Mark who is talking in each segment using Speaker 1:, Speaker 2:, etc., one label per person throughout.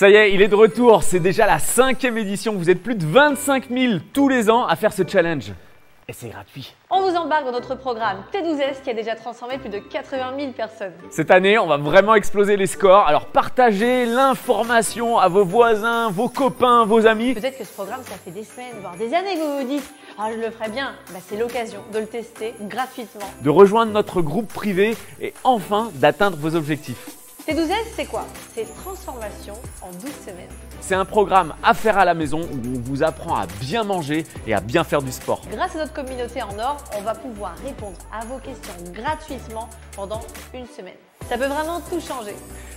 Speaker 1: Ça y est, il est de retour. C'est déjà la cinquième édition. Vous êtes plus de 25 000 tous les ans à faire ce challenge. Et c'est gratuit.
Speaker 2: On vous embarque dans notre programme T12S qui a déjà transformé plus de 80 000 personnes.
Speaker 1: Cette année, on va vraiment exploser les scores. Alors partagez l'information à vos voisins, vos copains, vos amis.
Speaker 2: Peut-être que ce programme, ça fait des semaines, voire des années que vous vous dites Ah, je le ferai bien. Bah, c'est l'occasion de le tester gratuitement.
Speaker 1: De rejoindre notre groupe privé et enfin d'atteindre vos objectifs.
Speaker 2: T12S, c'est quoi? C'est transformation en 12 semaines.
Speaker 1: C'est un programme à faire à la maison où on vous apprend à bien manger et à bien faire du sport.
Speaker 2: Grâce à notre communauté en or, on va pouvoir répondre à vos questions gratuitement pendant une semaine. Ça peut vraiment tout changer.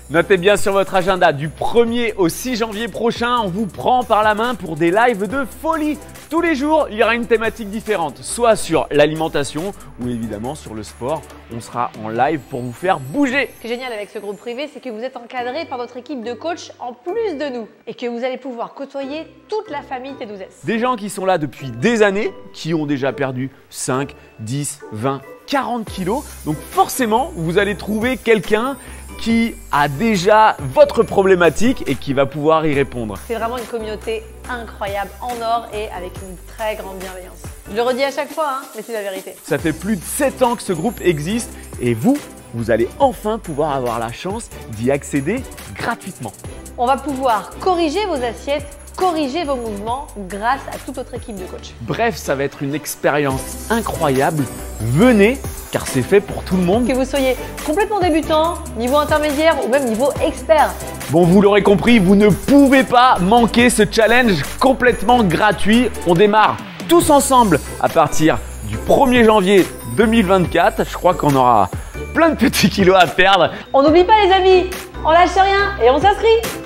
Speaker 1: Notez bien sur votre agenda, du 1er au 6 janvier prochain, on vous prend par la main pour des lives de folie. Tous les jours, il y aura une thématique différente, soit sur l'alimentation ou évidemment sur le sport. On sera en live pour vous faire bouger.
Speaker 2: Ce qui est génial avec ce groupe privé, c'est que vous êtes encadré par votre équipe de coach en plus de nous et que vous allez pouvoir côtoyer toute la famille T12S.
Speaker 1: Des gens qui sont là depuis des années, qui ont déjà perdu 5, 10, 20, 40 kilos. Donc forcément, vous allez trouver quelqu'un qui a déjà votre problématique et qui va pouvoir y répondre.
Speaker 2: C'est vraiment une communauté incroyable en or et avec une très grande bienveillance. Je le redis à chaque fois, hein, mais c'est la vérité.
Speaker 1: Ça fait plus de 7 ans que ce groupe existe et vous, vous allez enfin pouvoir avoir la chance d'y accéder gratuitement.
Speaker 2: On va pouvoir corriger vos assiettes, corriger vos mouvements grâce à toute notre équipe de coach.
Speaker 1: Bref, ça va être une expérience incroyable. Venez, car c'est fait pour tout le monde.
Speaker 2: Que vous soyez complètement débutant, niveau intermédiaire ou même niveau expert.
Speaker 1: Bon, vous l'aurez compris, vous ne pouvez pas manquer ce challenge complètement gratuit. On démarre tous ensemble à partir du 1er janvier 2024. Je crois qu'on aura plein de petits kilos à perdre.
Speaker 2: On n'oublie pas les amis, on lâche rien et on s'inscrit